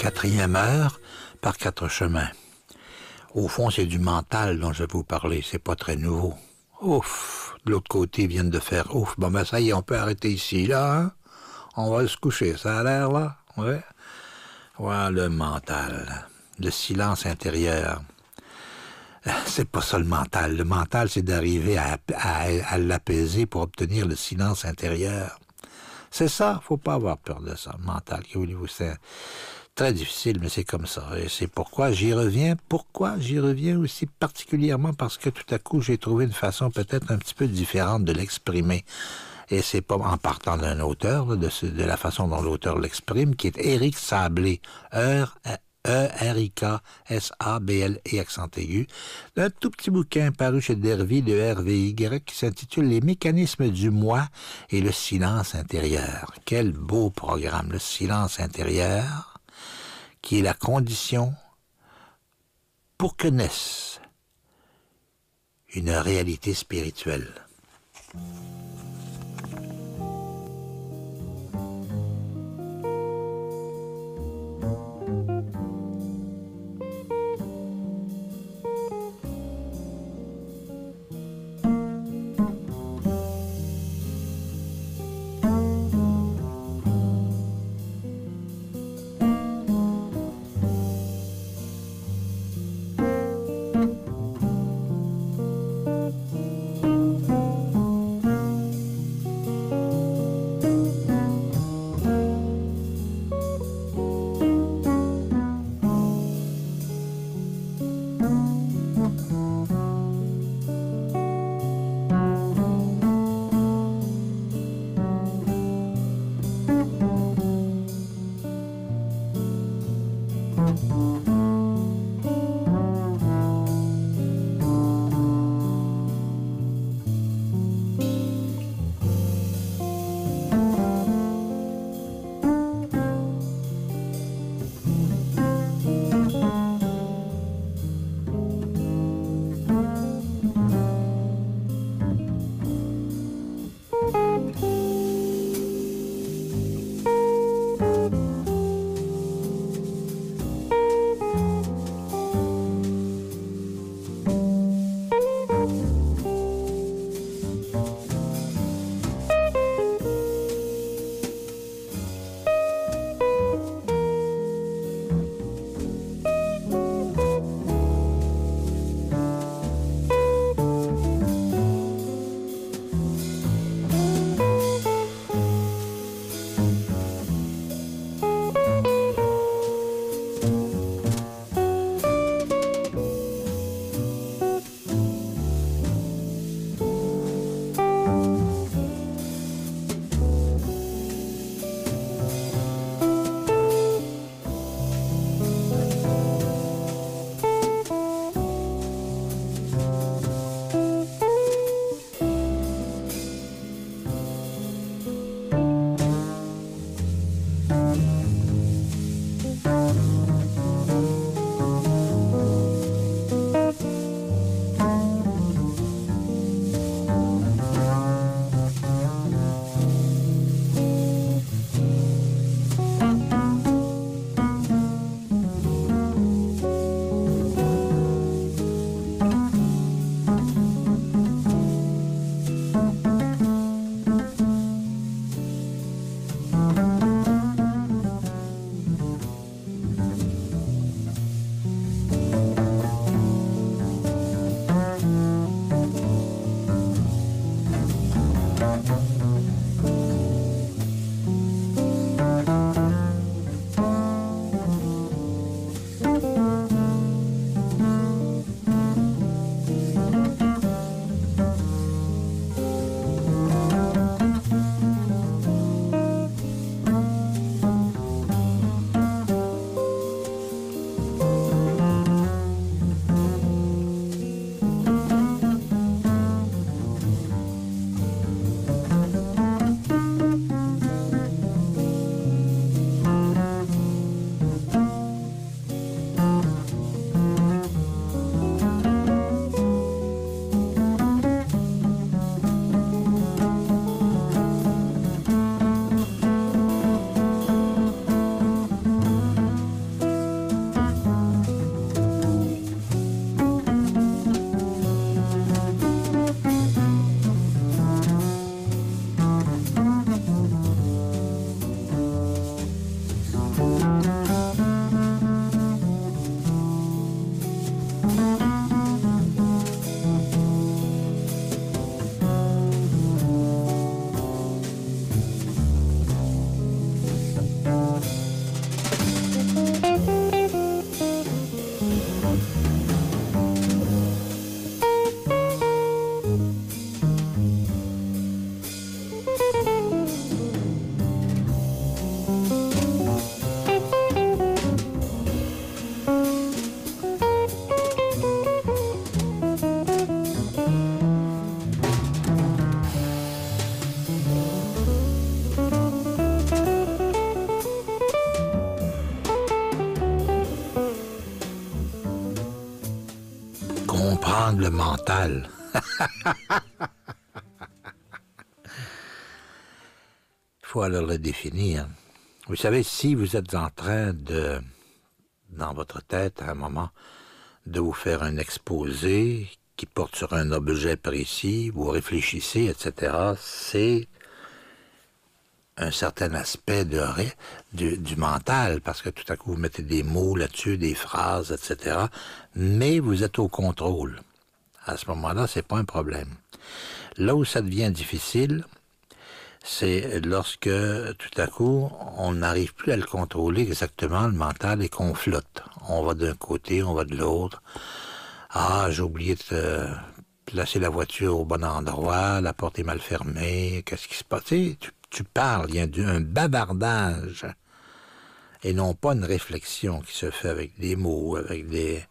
quatrième heure par quatre chemins. Au fond, c'est du mental dont je vais vous parler. C'est pas très nouveau. Ouf! De l'autre côté, ils viennent de faire ouf. Bon, ben, ça y est, on peut arrêter ici, là, hein? On va se coucher. Ça a l'air, là? Ouais. Voilà le mental. Le silence intérieur. C'est pas ça le mental. Le mental, c'est d'arriver à, l'apaiser pour obtenir le silence intérieur. C'est ça, faut pas avoir peur de ça. Mental, que voulez-vous, très difficile, mais c'est comme ça. Et c'est pourquoi j'y reviens. Pourquoi j'y reviens aussi particulièrement? Parce que tout à coup, j'ai trouvé une façon peut-être un petit peu différente de l'exprimer. Et c'est pas en partant d'un auteur, de, la façon dont l'auteur l'exprime, qui est Éric Sablé, heure E-R-I-K-S-A-B-L-E accent aigu, d'un tout petit bouquin paru chez Dervy de RVY qui s'intitule Les mécanismes du moi et le silence intérieur. Quel beau programme, le silence intérieur, qui est la condition pour que naisse une réalité spirituelle. Le mental. Il faut alors le définir. Vous savez, si vous êtes en train de, dans votre tête, à un moment, de vous faire un exposé qui porte sur un objet précis, vous réfléchissez, etc., c'est un certain aspect de, du, mental, parce que tout à coup, vous mettez des mots là-dessus, des phrases, etc., mais vous êtes au contrôle. À ce moment-là, c'est pas un problème. Là où ça devient difficile, c'est lorsque tout à coup, on n'arrive plus à le contrôler exactement, le mental, et qu'on flotte. On va d'un côté, on va de l'autre. Ah, j'ai oublié de placer la voiture au bon endroit, la porte est mal fermée, qu'est-ce qui se passe? Tu, tu parles, il y a un bavardage et non pas une réflexion qui se fait avec des mots, avec des,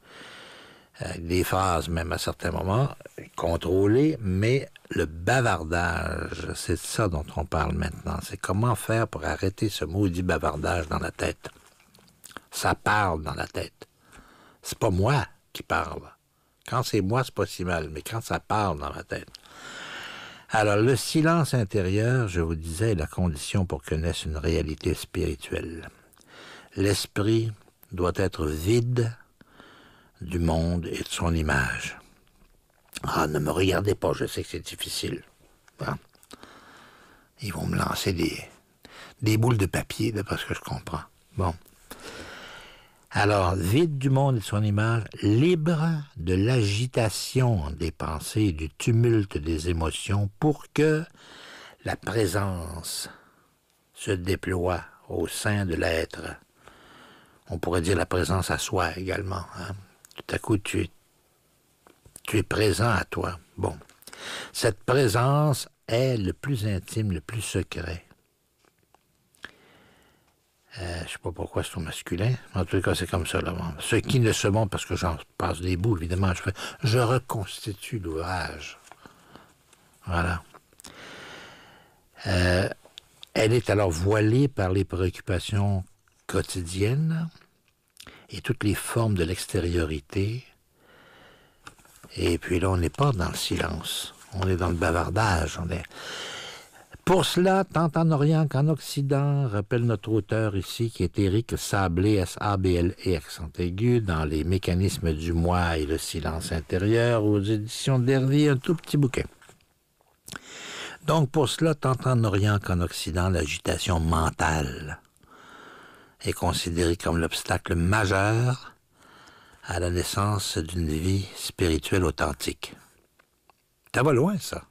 des phrases même à certains moments, contrôlées, mais le bavardage, c'est ça dont on parle maintenant. C'est comment faire pour arrêter ce maudit bavardage dans la tête. Ça parle dans la tête. C'est pas moi qui parle. Quand c'est moi, c'est pas si mal, mais quand ça parle dans la tête. Alors, le silence intérieur, je vous disais, est la condition pour que naisse une réalité spirituelle. L'esprit doit être vide du monde et de son image. Ah, ne me regardez pas, je sais que c'est difficile. Hein? Ils vont me lancer des, boules de papier, d'après ce que je comprends. Bon. Alors, vide du monde et de son image, libre de l'agitation des pensées du tumulte des émotions pour que la présence se déploie au sein de l'être. On pourrait dire la présence à soi également. Hein? À coup, tu es présent à toi. Bon. Cette présence est le plus intime, le plus secret. Euh, je ne sais pas pourquoi c'est au masculin. En tout cas, c'est comme ça. Là. Ce qui ne se montre, parce que j'en passe des bouts, évidemment, je reconstitue l'ouvrage. Voilà. Euh, elle est alors voilée par les préoccupations quotidiennes et toutes les formes de l'extériorité, et puis là, on n'est pas dans le silence. On est dans le bavardage. Pour cela, tant en Orient qu'en Occident, rappelle notre auteur ici, qui est Éric Sablé, S-A-B-L-E, accent aigu, dans Les mécanismes du moi et le silence intérieur, aux éditions d'Hervé, un tout petit bouquin. Donc, pour cela, tant en Orient qu'en Occident, l'agitation mentale est considérée comme l'obstacle majeur à la naissance d'une vie spirituelle authentique. Ça va loin, ça.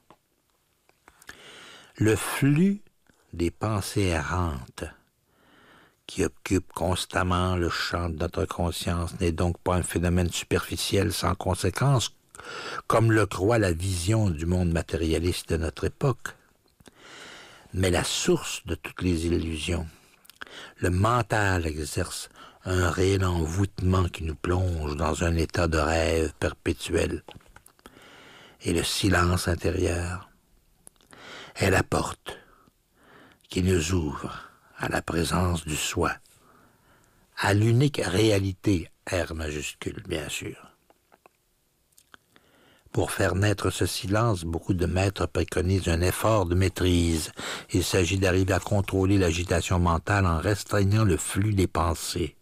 Le flux des pensées errantes qui occupent constamment le champ de notre conscience n'est donc pas un phénomène superficiel sans conséquence, comme le croit la vision du monde matérialiste de notre époque, mais la source de toutes les illusions. Le mental exerce un réel envoûtement qui nous plonge dans un état de rêve perpétuel. Et le silence intérieur est la porte qui nous ouvre à la présence du soi, à l'unique réalité, R majuscule, bien sûr. Pour faire naître ce silence, beaucoup de maîtres préconisent un effort de maîtrise. Il s'agit d'arriver à contrôler l'agitation mentale en restreignant le flux des pensées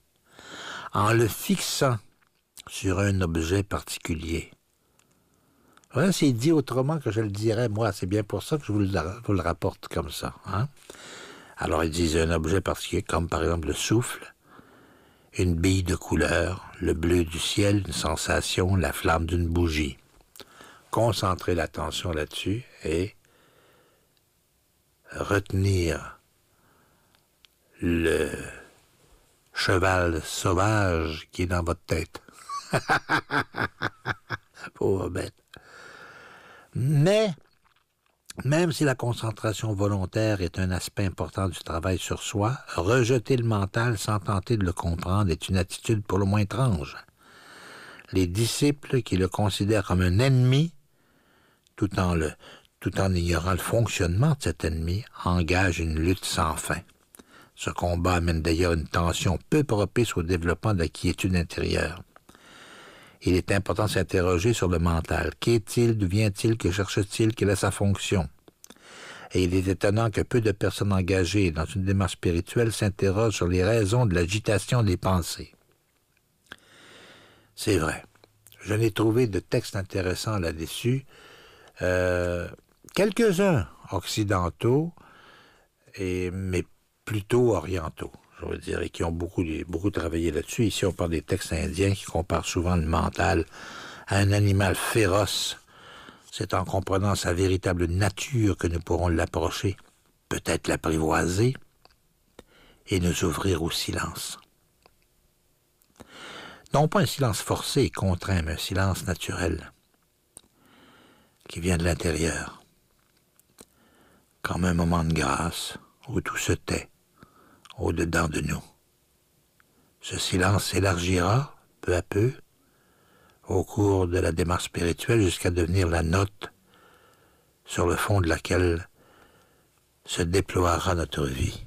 en le fixant sur un objet particulier. c'est dit autrement que je le dirais, moi. C'est bien pour ça que je vous le, rapporte comme ça. Hein. Alors, ils disent un objet particulier, comme par exemple le souffle, une bille de couleur, le bleu du ciel, une sensation, la flamme d'une bougie. Concentrer l'attention là-dessus et retenir le cheval sauvage qui est dans votre tête. Pauvre bête. Mais, même si la concentration volontaire est un aspect important du travail sur soi, rejeter le mental sans tenter de le comprendre est une attitude pour le moins étrange. Les disciples qui le considèrent comme un ennemi, tout en, ignorant le fonctionnement de cet ennemi, engagent une lutte sans fin. Ce combat amène d'ailleurs une tension peu propice au développement de la quiétude intérieure. il est important de s'interroger sur le mental. Qu'est-il, d'où vient-il, que cherche-t-il, quelle est sa fonction? Et il est étonnant que peu de personnes engagées dans une démarche spirituelle s'interrogent sur les raisons de l'agitation des pensées. C'est vrai. Je n'ai trouvé de textes intéressants là-dessus. Euh, quelques-uns occidentaux, et, mais plutôt orientaux, je veux dire, et qui ont beaucoup, beaucoup travaillé là-dessus. Ici, on parle des textes indiens qui comparent souvent le mental à un animal féroce. C'est en comprenant sa véritable nature que nous pourrons l'approcher, peut-être l'apprivoiser, et nous ouvrir au silence. Non pas un silence forcé et contraint, mais un silence naturel, qui vient de l'intérieur, comme un moment de grâce où tout se tait au-dedans de nous. Ce silence s'élargira peu à peu au cours de la démarche spirituelle jusqu'à devenir la note sur le fond de laquelle se déploiera notre vie.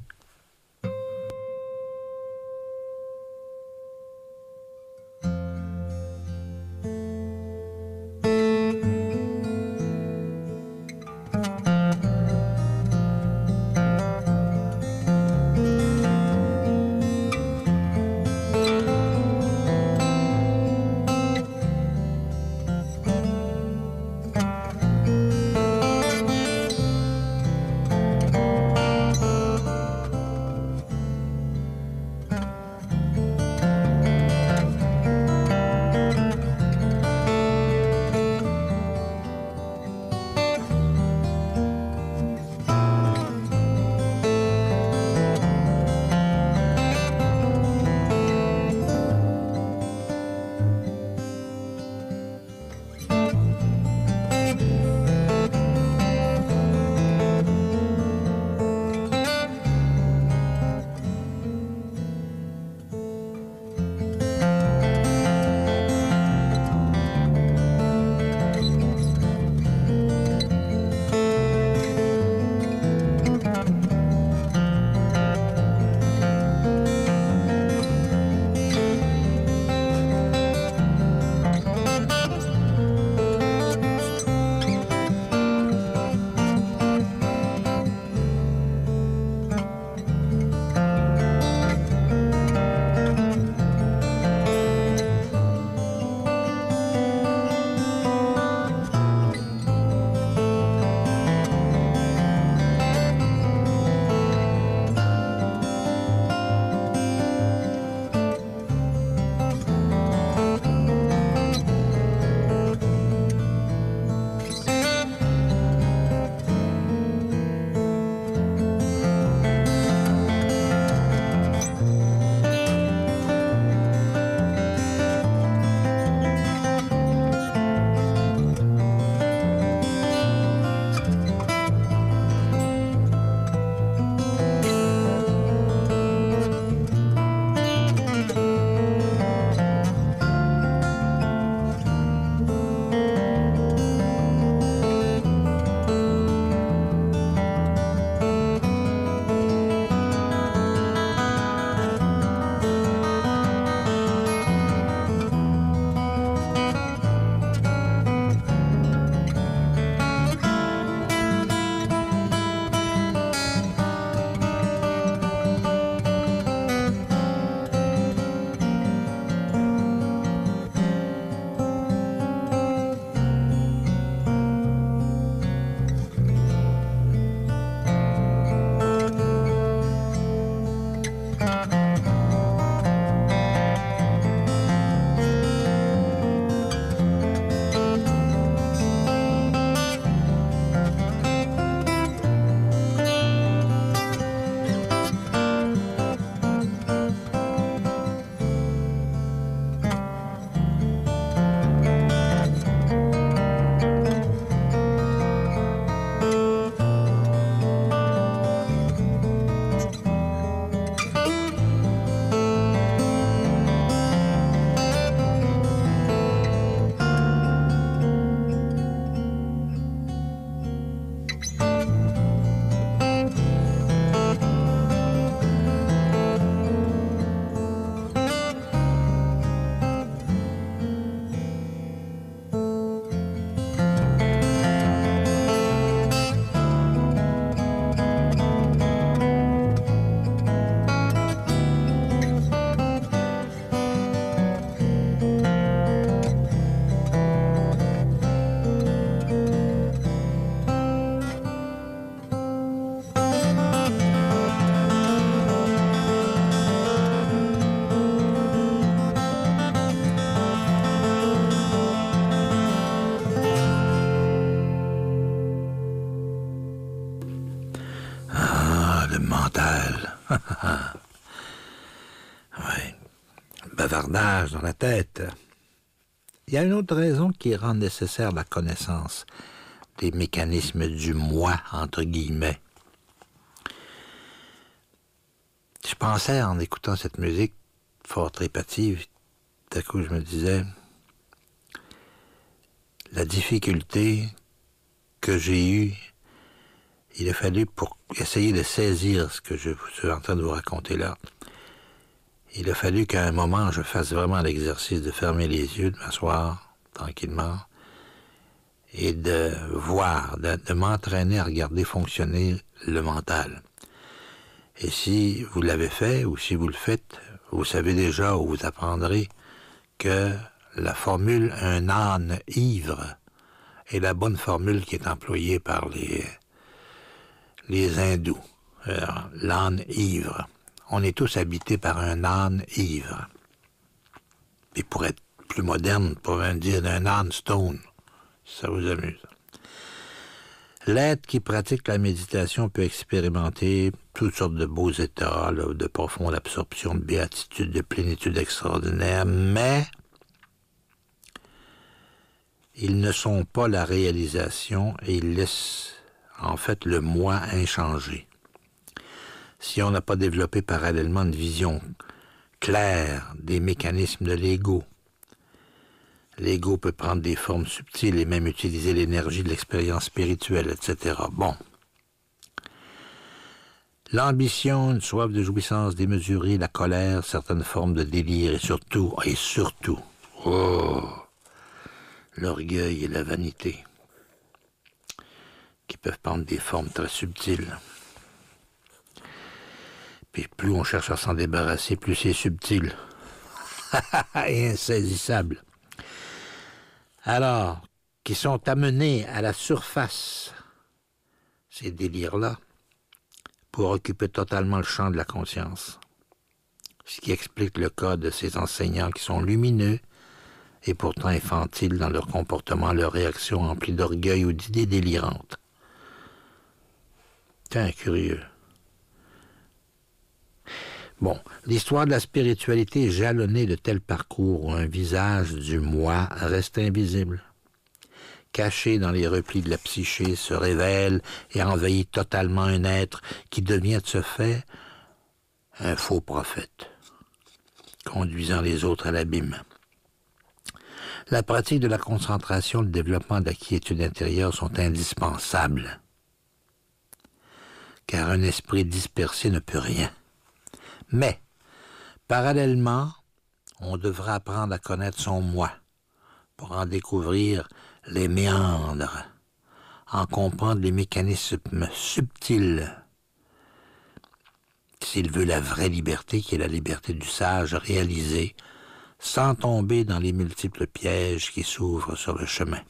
Dans la tête. Il y a une autre raison qui rend nécessaire la connaissance des mécanismes du moi, entre guillemets. Je pensais en écoutant cette musique fort répative, d'un coup je me disais, la difficulté que j'ai eue, il a fallu pour essayer de saisir ce que je suis en train de vous raconter là. Il a fallu qu'à un moment, je fasse vraiment l'exercice de fermer les yeux, de m'asseoir tranquillement et de voir, de, m'entraîner à regarder fonctionner le mental. Et si vous l'avez fait ou si vous le faites, vous savez déjà ou vous apprendrez que la formule un âne ivre est la bonne formule qui est employée par les, les hindous. L'âne ivre. On est tous habités par un âne ivre. Et pour être plus moderne, pour dire d'un âne stone, ça vous amuse. L'être qui pratique la méditation peut expérimenter toutes sortes de beaux états, de profonde absorption, de béatitude, de plénitude extraordinaire, mais ils ne sont pas la réalisation et ils laissent en fait le moi inchangé. Si on n'a pas développé parallèlement une vision claire des mécanismes de l'ego, l'ego peut prendre des formes subtiles et même utiliser l'énergie de l'expérience spirituelle, etc. Bon. L'ambition, une soif de jouissance démesurée, la colère, certaines formes de délire et surtout, et surtout, oh, l'orgueil et la vanité, qui peuvent prendre des formes très subtiles. Puis plus on cherche à s'en débarrasser, plus c'est subtil et insaisissable. Alors, qui sont amenés à la surface, ces délires-là, pour occuper totalement le champ de la conscience. Ce qui explique le cas de ces enseignants qui sont lumineux et pourtant infantiles dans leur comportement, leurs réactions emplies d'orgueil ou d'idées délirantes. Tiens, curieux. Bon, l'histoire de la spiritualité est jalonnée de tels parcours où un visage du moi reste invisible. Caché dans les replis de la psyché, se révèle et envahit totalement un être qui devient de ce fait un faux prophète, conduisant les autres à l'abîme. La pratique de la concentration, le développement de la quiétude intérieure sont indispensables, car un esprit dispersé ne peut rien. Mais, parallèlement, on devra apprendre à connaître son moi pour en découvrir les méandres, en comprendre les mécanismes subtils. S'il veut la vraie liberté, qui est la liberté du sage réalisée, sans tomber dans les multiples pièges qui s'ouvrent sur le chemin.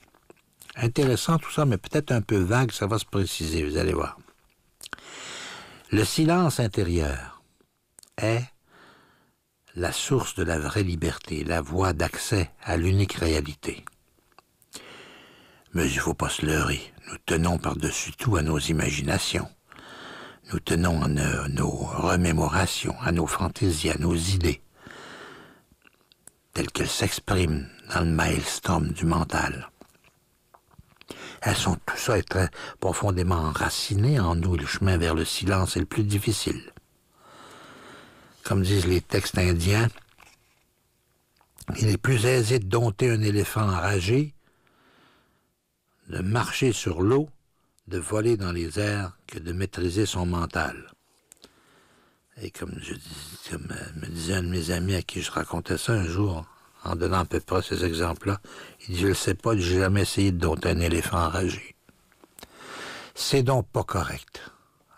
Intéressant tout ça, mais peut-être un peu vague, ça va se préciser, vous allez voir. Le silence intérieur est la source de la vraie liberté, la voie d'accès à l'unique réalité. Mais il ne faut pas se leurrer. Nous tenons par-dessus tout à nos imaginations. Nous tenons à nos, remémorations, à nos fantaisies, à nos idées, telles qu'elles s'expriment dans le maelstrom du mental. Elles sont tout ça très profondément enracinées en nous. Le chemin vers le silence est le plus difficile comme disent les textes indiens, il est plus aisé de dompter un éléphant enragé, de marcher sur l'eau, de voler dans les airs, que de maîtriser son mental. Et comme, je, comme me disait un de mes amis à qui je racontais ça un jour, en donnant à peu près ces exemples-là, il dit, je ne sais pas, j'ai jamais essayé de dompter un éléphant enragé. C'est donc pas correct.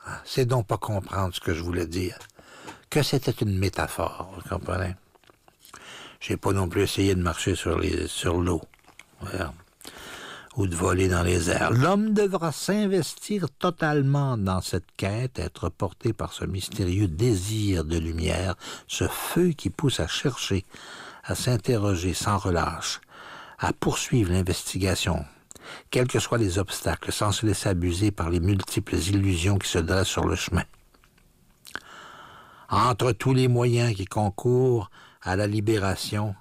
Hein. C'est donc pas comprendre ce que je voulais dire que c'était une métaphore, vous comprenez? J'ai pas non plus essayé de marcher sur l'eau. Ou de voler dans les airs. L'homme devra s'investir totalement dans cette quête, être porté par ce mystérieux désir de lumière, ce feu qui pousse à chercher, à s'interroger sans relâche, à poursuivre l'investigation, quels que soient les obstacles, sans se laisser abuser par les multiples illusions qui se dressent sur le chemin. Entre tous les moyens qui concourent à la libération,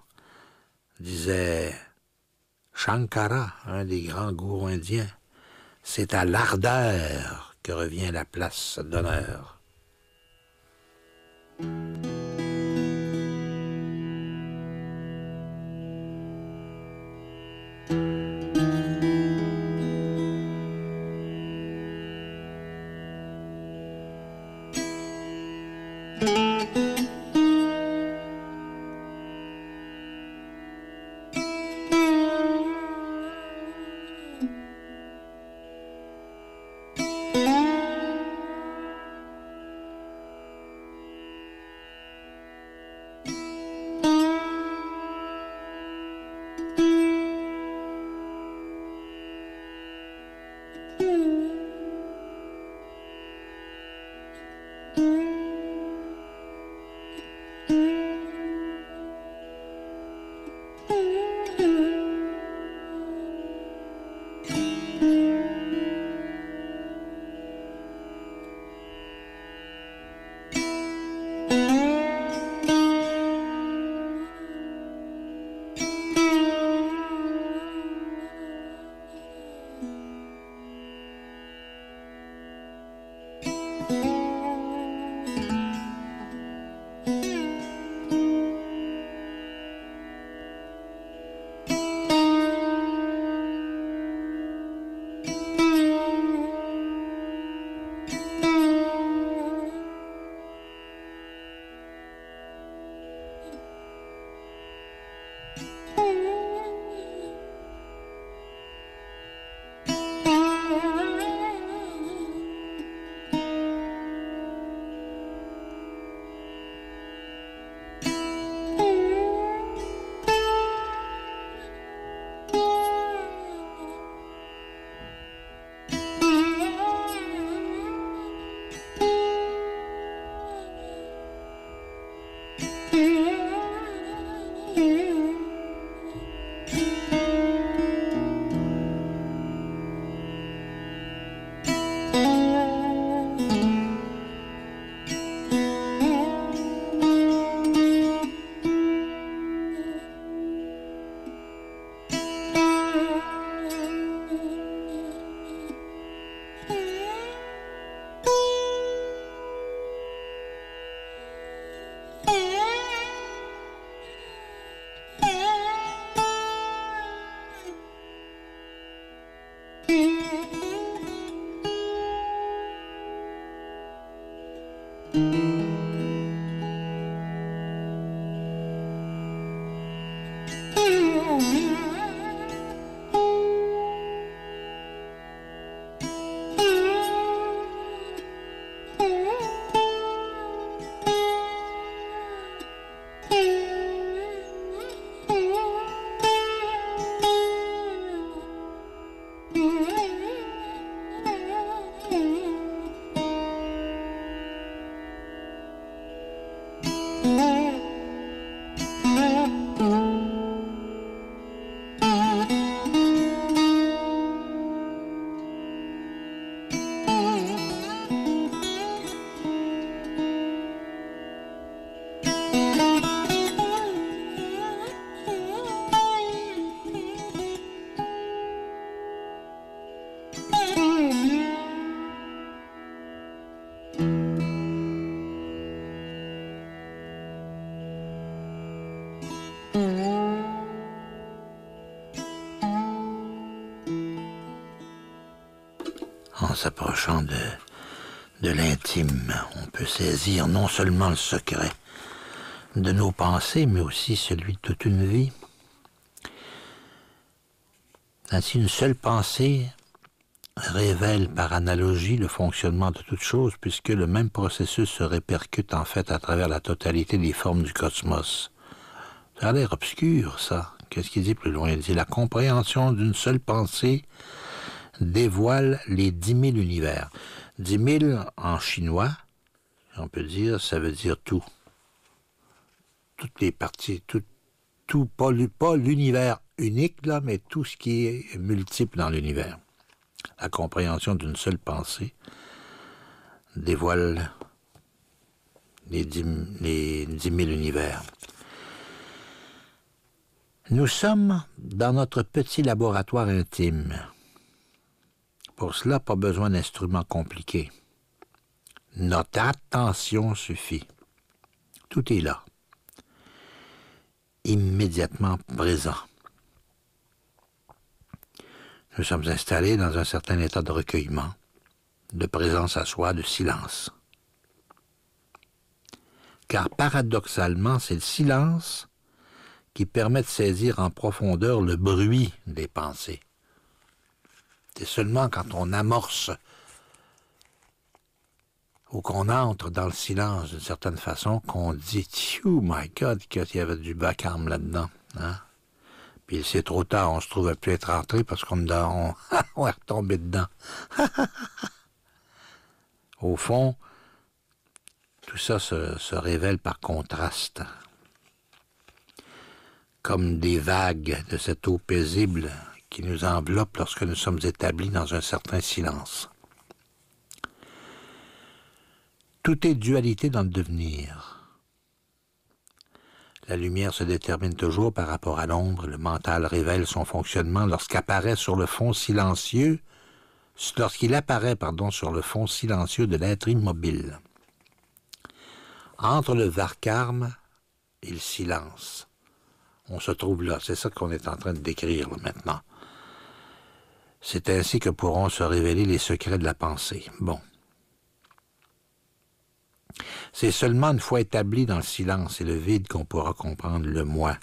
disait Shankara, un des grands gourous indiens, c'est à l'ardeur que revient la place d'honneur. S'approchant de, de l'intime, on peut saisir non seulement le secret de nos pensées, mais aussi celui de toute une vie. Ainsi, une seule pensée révèle par analogie le fonctionnement de toute chose, puisque le même processus se répercute en fait à travers la totalité des formes du cosmos. Ça a l'air obscur, ça. Qu'est-ce qu'il dit plus loin? Il dit la compréhension d'une seule pensée dévoile les dix mille univers. Dix mille en chinois, on peut dire, ça veut dire tout. Toutes les parties, tout, pas l'univers unique, là, mais tout ce qui est multiple dans l'univers. La compréhension d'une seule pensée dévoile les dix, les dix mille univers. Nous sommes dans notre petit laboratoire intime. Pour cela, pas besoin d'instruments compliqués. Notre attention suffit. Tout est là, immédiatement présent. Nous sommes installés dans un certain état de recueillement, de présence à soi, de silence. Car paradoxalement, c'est le silence qui permet de saisir en profondeur le bruit des pensées. C'est seulement quand on amorce ou qu'on entre dans le silence d'une certaine façon qu'on dit Oh my God, qu'il y avait du vacarme là-dedans. Hein? Puis c'est trop tard, on se trouve à plus être rentré parce qu'on on, on est retombé dedans. Au fond, tout ça se révèle par contraste comme des vagues de cette eau paisible qui nous enveloppe lorsque nous sommes établis dans un certain silence. Tout est dualité dans le devenir. La lumière se détermine toujours par rapport à l'ombre, le mental révèle son fonctionnement lorsqu'apparaît sur le fond silencieux, lorsqu'il apparaît, pardon, sur le fond silencieux de l'être immobile. Entre le vacarme et le silence, on se trouve là. C'est ça qu'on est en train de décrire maintenant. C'est ainsi que pourront se révéler les secrets de la pensée. Bon. C'est seulement une fois établi dans le silence et le vide qu'on pourra comprendre le moi.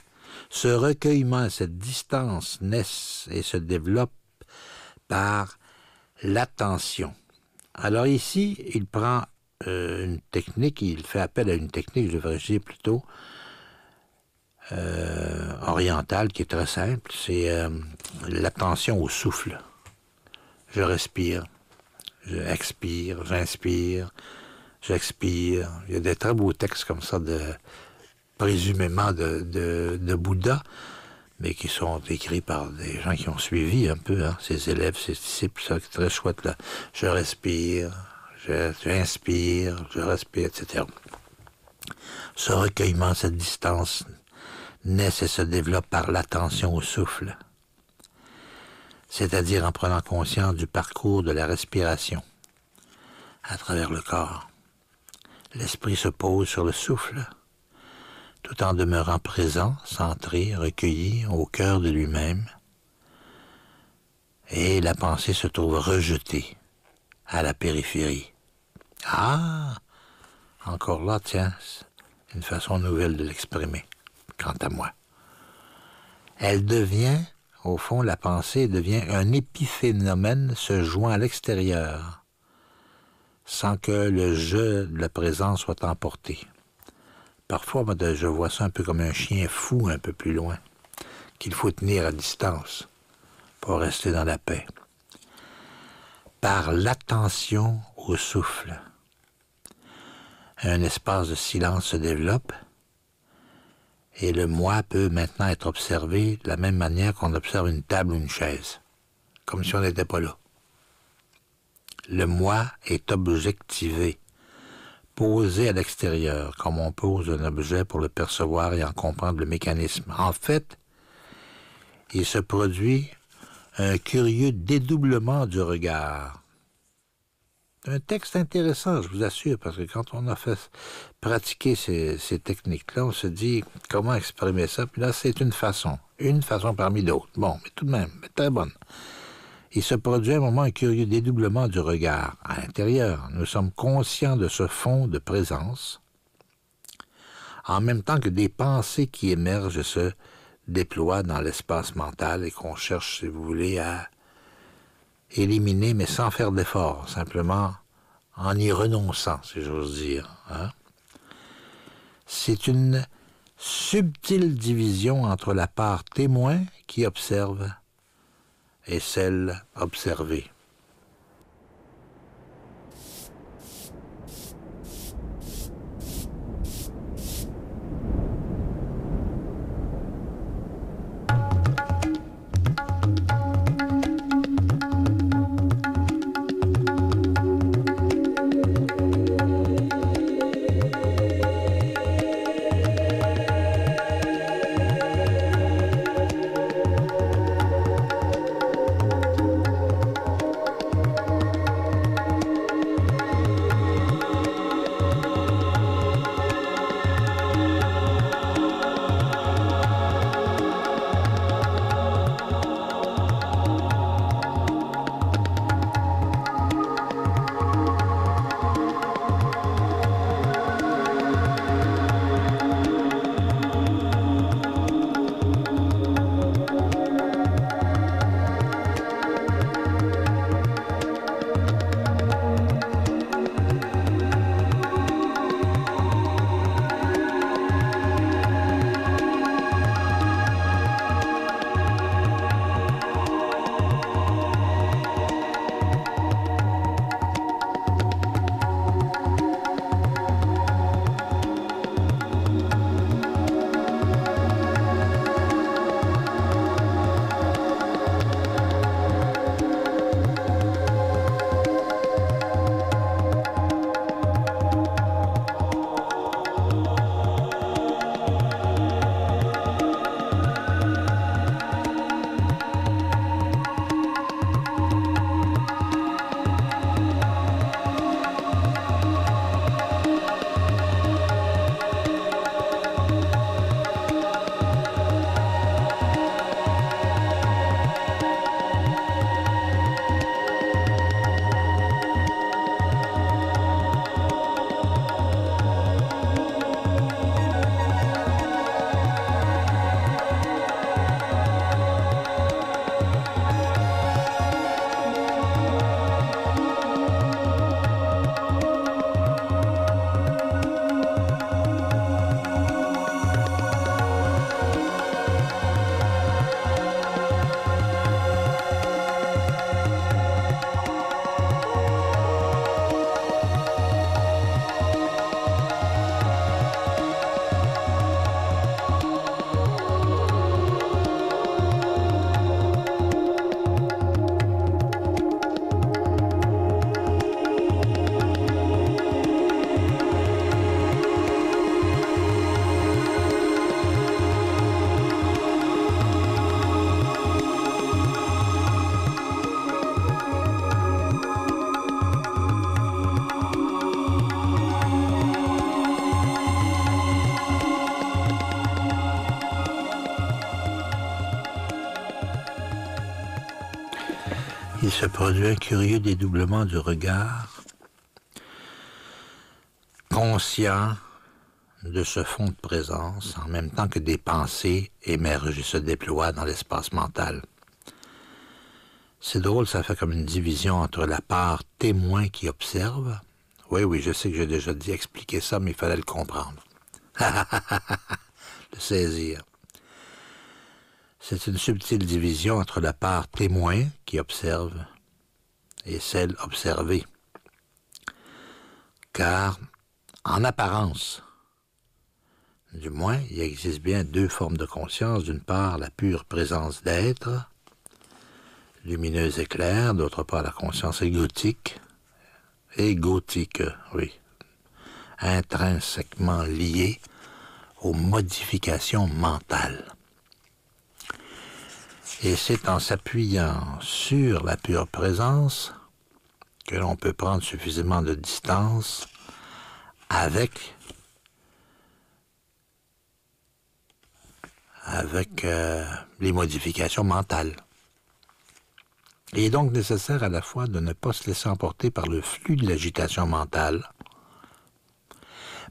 Ce recueillement, cette distance naissent et se développent par l'attention. Alors ici, il prend euh, une technique, il fait appel à une technique, je devrais dire plutôt, euh, orientale qui est très simple, c'est euh, l'attention au souffle. Je respire, je expire, j'inspire, j'expire. Il y a des très beaux textes comme ça, de présumément de, de, Bouddha, mais qui sont écrits par des gens qui ont suivi un peu hein, ses élèves, ses disciples. C'est très chouette là. Je respire, j'inspire, je, je respire, etc. Ce recueillement, cette distance naissent et se développe par l'attention au souffle, c'est-à-dire en prenant conscience du parcours de la respiration à travers le corps. L'esprit se pose sur le souffle, tout en demeurant présent, centré, recueilli au cœur de lui-même, et la pensée se trouve rejetée à la périphérie. Ah Encore là, tiens, une façon nouvelle de l'exprimer quant à moi. Elle devient, au fond, la pensée devient un épiphénomène se joint à l'extérieur, sans que le jeu de la présence soit emporté. Parfois, je vois ça un peu comme un chien fou un peu plus loin, qu'il faut tenir à distance pour rester dans la paix. Par l'attention au souffle, un espace de silence se développe, et le moi peut maintenant être observé de la même manière qu'on observe une table ou une chaise, comme si on n'était pas là. Le moi est objectivé, posé à l'extérieur, comme on pose un objet pour le percevoir et en comprendre le mécanisme. En fait, il se produit un curieux dédoublement du regard, un texte intéressant, je vous assure, parce que quand on a fait pratiquer ces, techniques-là, on se dit comment exprimer ça, puis là, c'est une façon, une façon parmi d'autres. Bon, mais tout de même, très bonne. Il se produit un moment un curieux dédoublement du regard. À l'intérieur, nous sommes conscients de ce fond de présence, en même temps que des pensées qui émergent se déploient dans l'espace mental et qu'on cherche, si vous voulez, à éliminer, mais sans faire d'effort, simplement en y renonçant, si j'ose dire. Hein. C'est une subtile division entre la part témoin qui observe et celle observée. Un curieux dédoublement du regard, conscient de ce fond de présence, en même temps que des pensées émergent et se déploient dans l'espace mental. C'est drôle, ça fait comme une division entre la part témoin qui observe. Oui, oui, je sais que j'ai déjà dit expliquer ça, mais il fallait le comprendre. le saisir. C'est une subtile division entre la part témoin qui observe et celle observée. Car, en apparence, du moins, il existe bien deux formes de conscience. D'une part, la pure présence d'être, lumineuse et claire, d'autre part, la conscience égotique, égotique, oui, intrinsèquement liée aux modifications mentales. Et c'est en s'appuyant sur la pure présence que l'on peut prendre suffisamment de distance avec euh, les modifications mentales. Il est donc nécessaire à la fois de ne pas se laisser emporter par le flux de l'agitation mentale,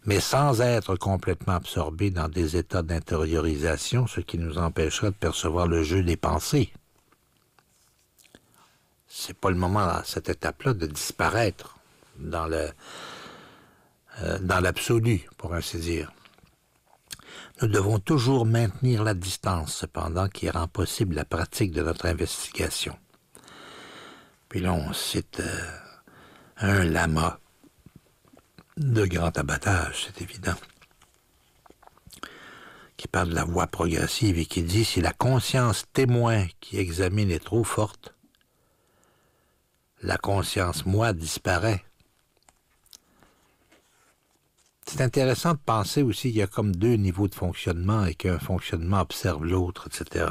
mais sans être complètement absorbé dans des états d'intériorisation, ce qui nous empêcherait de percevoir le jeu des pensées. C'est pas le moment à cette étape-là de disparaître dans le euh, dans l'absolu, pour ainsi dire. Nous devons toujours maintenir la distance, cependant, qui rend possible la pratique de notre investigation. Puis là, on cite euh, un lama de grand abattage, c'est évident, qui parle de la voie progressive et qui dit si la conscience témoin qui examine est trop forte, la conscience moi disparaît. C'est intéressant de penser aussi qu'il y a comme deux niveaux de fonctionnement et qu'un fonctionnement observe l'autre, etc.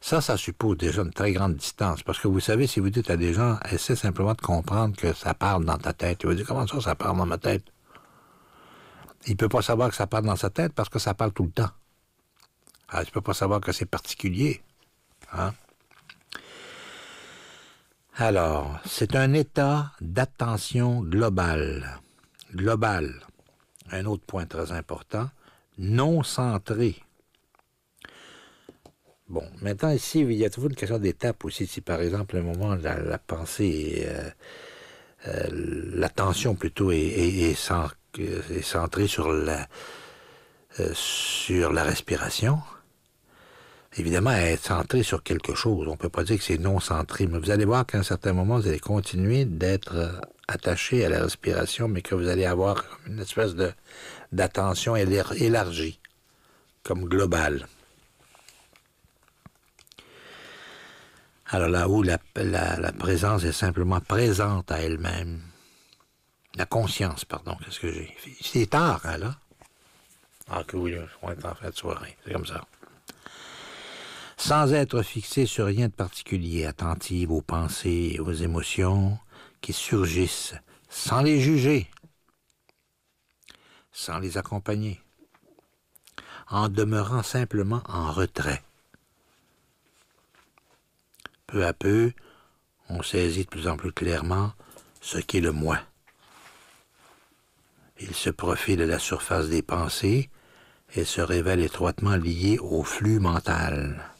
Ça, ça suppose déjà une très grande distance. Parce que vous savez, si vous dites à des gens, essaie simplement de comprendre que ça parle dans ta tête. Ils vont dire, comment ça, ça parle dans ma tête? Il ne peut pas savoir que ça parle dans sa tête parce que ça parle tout le temps. Ah, il ne peut pas savoir que c'est particulier. Hein? Alors, c'est un état d'attention globale. Global. Un autre point très important, non centré Bon, maintenant ici, il y a toujours une question d'étape aussi. Si par exemple, à un moment, la, pensée, euh, euh, l'attention plutôt est, centrée sur la, euh, sur la respiration, évidemment, elle est centrée sur quelque chose. On ne peut pas dire que c'est non centré, mais vous allez voir qu'à un certain moment, vous allez continuer d'être attaché à la respiration, mais que vous allez avoir une espèce d'attention élargie, comme globale. Alors là où la, présence est simplement présente à elle-même. La conscience, pardon, qu'est-ce que j'ai? C'est tard, hein, là? Ah que oui, on est en fin de soirée, c'est comme ça. Sans être fixé sur rien de particulier, attentive aux pensées et aux émotions qui surgissent, sans les juger, sans les accompagner, en demeurant simplement en retrait peu à peu, on saisit de plus en plus clairement ce qu'est le moi. Il se profile à la surface des pensées et se révèle étroitement lié au flux mental.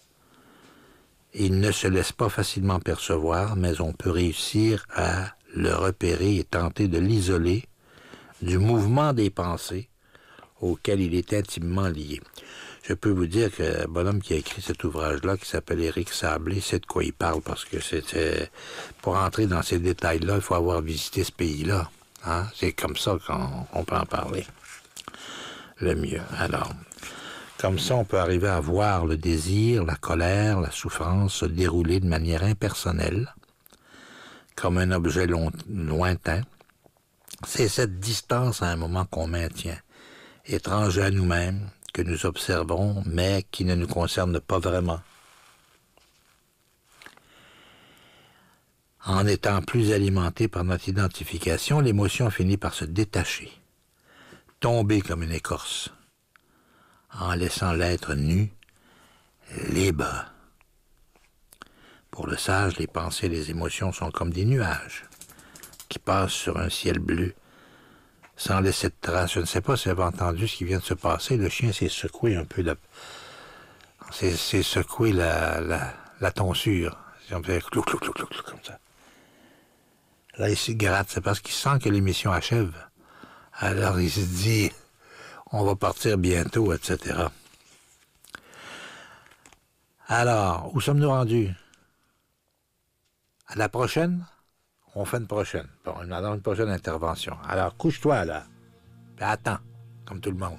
Il ne se laisse pas facilement percevoir, mais on peut réussir à le repérer et tenter de l'isoler du mouvement des pensées auquel il est intimement lié je peux vous dire que le bonhomme qui a écrit cet ouvrage-là, qui s'appelle Éric Sablé, sait de quoi il parle, parce que c'était... Pour entrer dans ces détails-là, il faut avoir visité ce pays-là. Hein? C'est comme ça qu'on peut en parler. Le mieux. Alors, comme ça, on peut arriver à voir le désir, la colère, la souffrance se dérouler de manière impersonnelle, comme un objet lointain. C'est cette distance à un moment qu'on maintient, étrange à nous-mêmes, que nous observons, mais qui ne nous concerne pas vraiment. En étant plus alimenté par notre identification, l'émotion finit par se détacher, tomber comme une écorce, en laissant l'être nu, libre. Pour le sage, les pensées et les émotions sont comme des nuages qui passent sur un ciel bleu sans laisser de traces. Je ne sais pas si vous avez entendu ce qui vient de se passer. Le chien s'est secoué un peu. C'est secoué la, la, la tonsure. On fait clou, clou, clou, clou, comme ça. Là, il se gratte. C'est parce qu'il sent que l'émission achève. Alors, il se dit, on va partir bientôt, etc. Alors, où sommes-nous rendus? À la prochaine? On fait une prochaine. Bon, on une prochaine intervention. Alors, couche-toi là. Attends, comme tout le monde.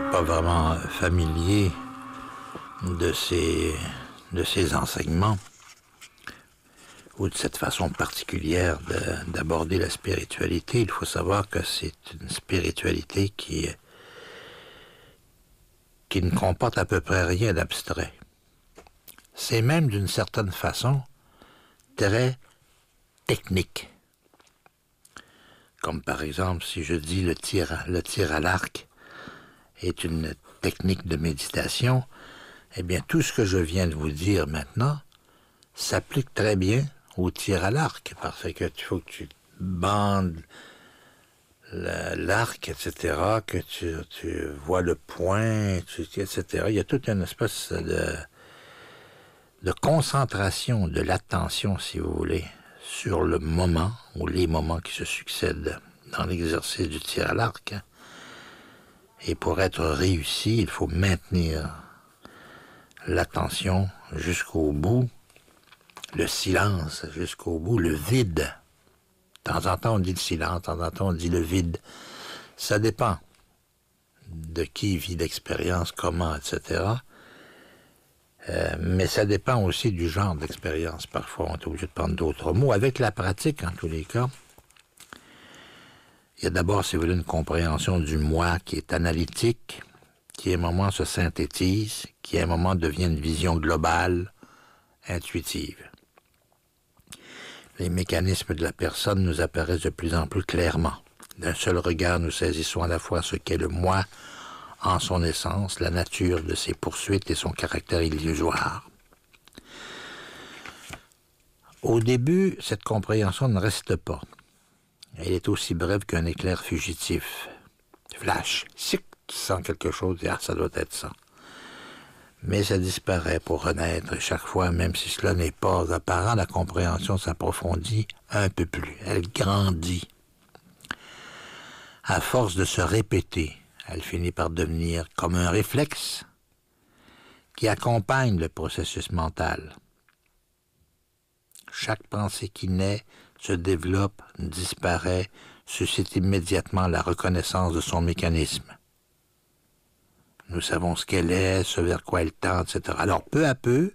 Vraiment familier de ces, enseignements ou de cette façon particulière d'aborder la spiritualité, il faut savoir que c'est une spiritualité qui, qui ne comporte à peu près rien d'abstrait. C'est même d'une certaine façon très technique. Comme par exemple si je dis le tir, le tir à l'arc, est une technique de méditation, eh bien tout ce que je viens de vous dire maintenant s'applique très bien au tir à l'arc, parce que tu faut que tu bandes l'arc, etc., que tu, vois le point, etc. Il y a toute une espèce de, de concentration de l'attention, si vous voulez, sur le moment ou les moments qui se succèdent dans l'exercice du tir à l'arc. Et pour être réussi, il faut maintenir l'attention jusqu'au bout, le silence jusqu'au bout, le vide. De temps en temps, on dit le silence, de temps en temps, on dit le vide. Ça dépend de qui vit l'expérience, comment, etc. Euh, mais ça dépend aussi du genre d'expérience. Parfois, on est obligé de prendre d'autres mots. Avec la pratique, en tous les cas, il y a d'abord, si vous voulez, une compréhension du moi qui est analytique, qui à un moment se synthétise, qui à un moment devient une vision globale, intuitive. Les mécanismes de la personne nous apparaissent de plus en plus clairement. D'un seul regard, nous saisissons à la fois ce qu'est le moi en son essence, la nature de ses poursuites et son caractère illusoire. Au début, cette compréhension ne reste pas. Elle est aussi brève qu'un éclair fugitif. Flash, sic, tu sens quelque chose, et ah, ça doit être ça. Mais ça disparaît pour renaître chaque fois, même si cela n'est pas apparent, la compréhension s'approfondit un peu plus. Elle grandit. À force de se répéter, elle finit par devenir comme un réflexe qui accompagne le processus mental. Chaque pensée qui naît, se développe, disparaît, suscite immédiatement la reconnaissance de son mécanisme. Nous savons ce qu'elle est, ce vers quoi elle tend, etc. Alors, peu à peu,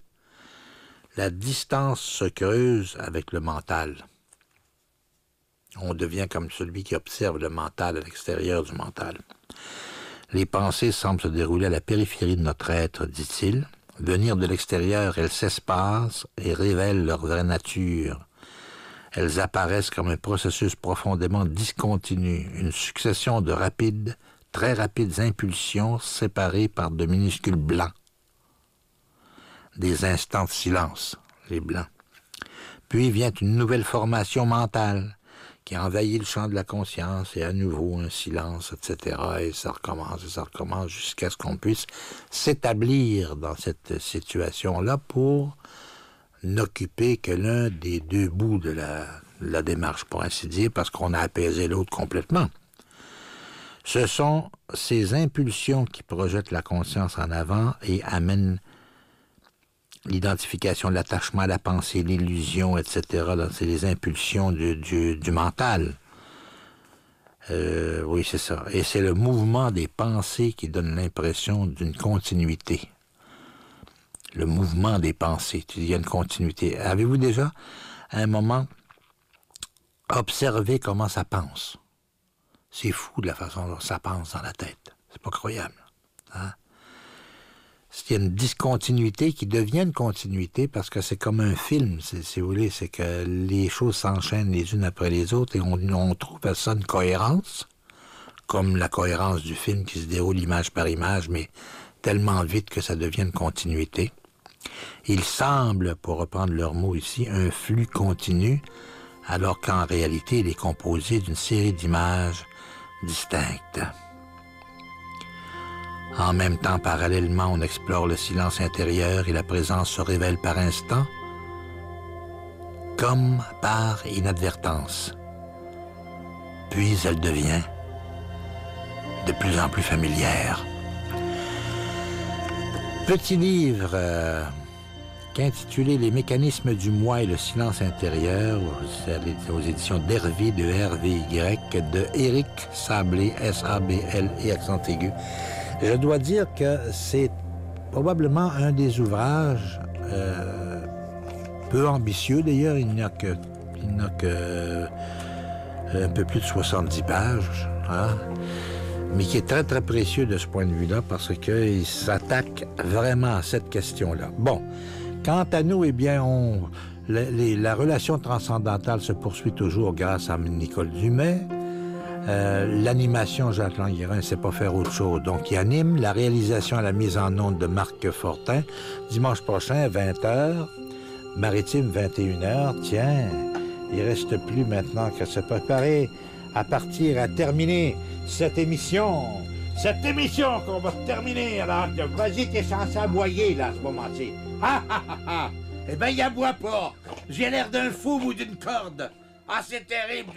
la distance se creuse avec le mental. On devient comme celui qui observe le mental à l'extérieur du mental. Les pensées semblent se dérouler à la périphérie de notre être, dit-il. Venir de l'extérieur, elles s'espacent et révèlent leur vraie nature. Elles apparaissent comme un processus profondément discontinu, une succession de rapides, très rapides impulsions séparées par de minuscules blancs. Des instants de silence, les blancs. Puis vient une nouvelle formation mentale, qui envahit le champ de la conscience et à nouveau un silence, etc. Et ça recommence et ça recommence jusqu'à ce qu'on puisse s'établir dans cette situation-là pour n'occuper que l'un des deux bouts de la, démarche, pour ainsi dire, parce qu'on a apaisé l'autre complètement. Ce sont ces impulsions qui projettent la conscience en avant et amènent l'identification, l'attachement à la pensée, l'illusion, etc. C'est les impulsions du, du, mental. Euh, oui, c'est ça. Et c'est le mouvement des pensées qui donne l'impression d'une continuité. Le mouvement des pensées, il y a une continuité. Avez-vous déjà, à un moment, observé comment ça pense? C'est fou de la façon dont ça pense dans la tête. C'est pas croyable. Hein? il y a une discontinuité qui devient une continuité parce que c'est comme un film, si vous voulez, c'est que les choses s'enchaînent les unes après les autres et on, on, trouve à ça une cohérence, comme la cohérence du film qui se déroule image par image, mais tellement vite que ça devient une continuité. Il semble, pour reprendre leur mot ici, un flux continu, alors qu'en réalité il est composé d'une série d'images distinctes. En même temps, parallèlement, on explore le silence intérieur et la présence se révèle par instant, comme par inadvertance. Puis elle devient de plus en plus familière. Petit livre euh, qu'intitulé Les mécanismes du moi et le silence intérieur aux éditions d'Hervé de RVY de Éric Sablé, S-A-B-L et accent aigu. Je dois dire que c'est probablement un des ouvrages euh, peu ambitieux d'ailleurs. Il n'y a que, que euh, un peu plus de 70 pages, hein, mais qui est très très précieux de ce point de vue-là parce qu'il s'attaque vraiment à cette question-là. Bon, quant à nous, eh bien, on, la relation transcendantale se poursuit toujours grâce à Nicole Dumais. Euh, l'animation, Jacques Languirin ne sait pas faire autre chose. Donc, il anime la réalisation et la mise en onde de Marc Fortin. Dimanche prochain, 20h. Maritime, 21h. Tiens, il reste plus maintenant qu'à se préparer à partir, à terminer cette émission. Cette émission qu'on va terminer. Alors, vas-y, t'es censé aboyer, là, à ce moment-ci. Ah, ah, ah, ah. Eh bien, il aboie pas. J'ai l'air d'un fou ou d'une corde. Ah, c'est terrible.